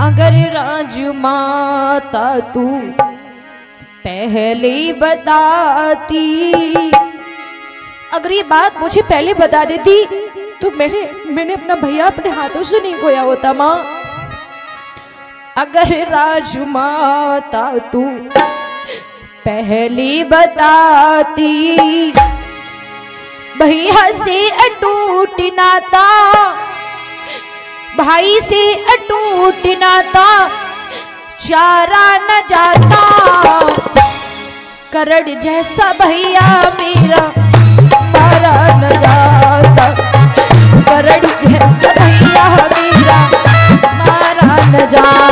अगर राजमाता तू पहले बताती। अगर ये बात मुझे पहले बता देती तो मैंने मैंने अपना भैया अपने हाथों से नहीं खोया होता, माँ। अगर राजमाता तू पहले बताती, भैया से अटूट नाता। भाई से अटूट नाता, चारा न जाता। करड़ जैसा भैया मेरा मारा न जाता। करड़ जैसा भैया मेरा मारा न जाता।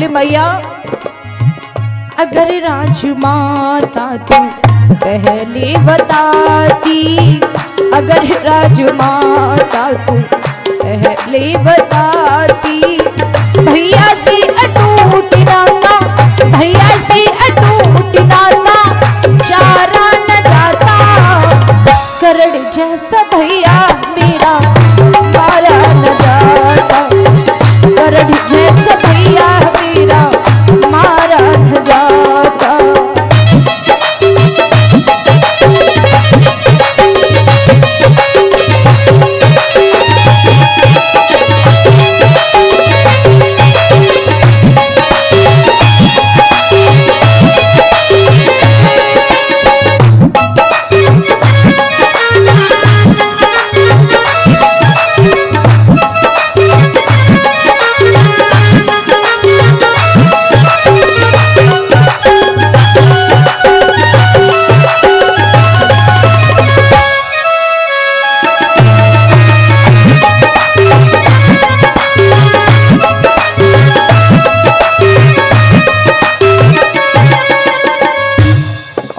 बोले, मैया, अगर राजमाता तू पहले बताती, अगर राजमाता तू पहले बताती, भैया से अटूट नाता भैया से अटूट नाता चारा न जाता, करड़ जैसा भैया मेरा न जाता, करड़ जैसा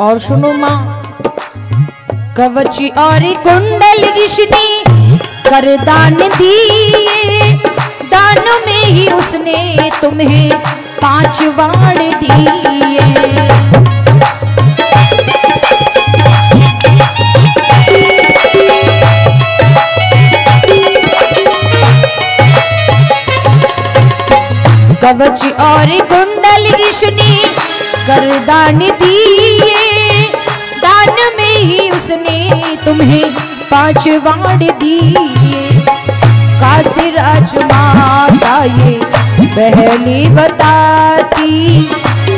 और सुनो माँ। कवच और कुंडल ऋषि कर दान दिए, दान में ही उसने तुम्हें पाँच बाण दिए। कवच और कुंडल ऋषि कर दान दिए ही उसने तुम्हें पाँच वाण दिए। काशी राजमाता ये पहली बताती।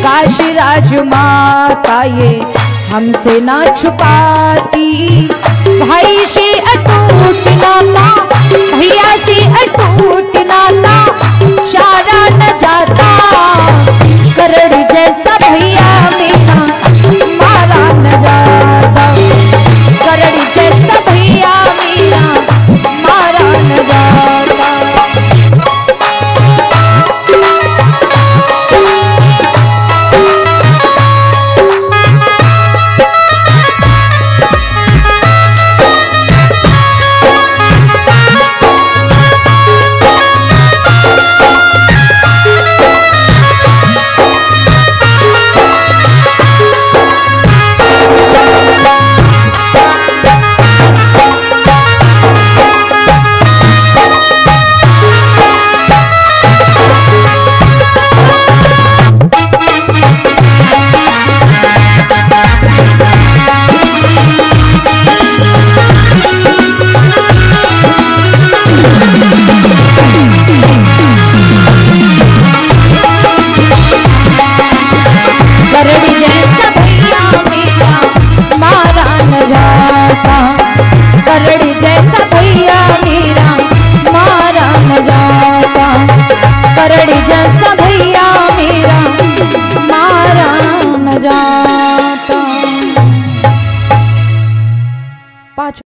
काशी राजमाता ये हमसे ना छुपाती। भाई से अटूट नाता, भैया से अटूट नाता।